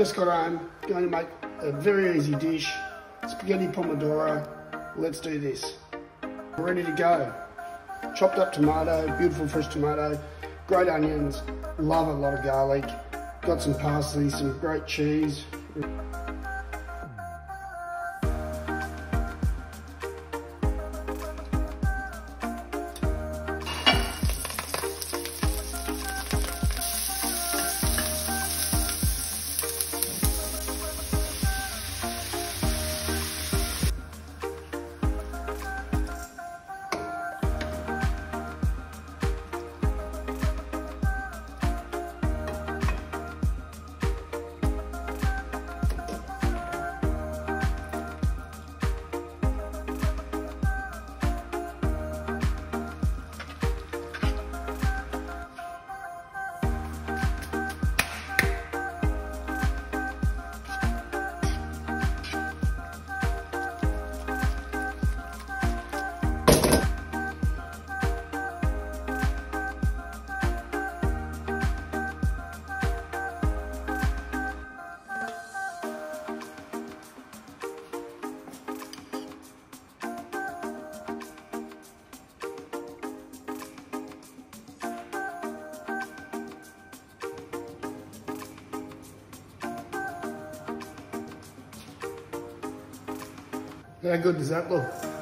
Home, going to make a very easy dish, spaghetti pomodoro. Let's do this. We're ready to go. Chopped up tomato, beautiful fresh tomato, great onions, love a lot of garlic, got some parsley, some great cheese. How good does that look?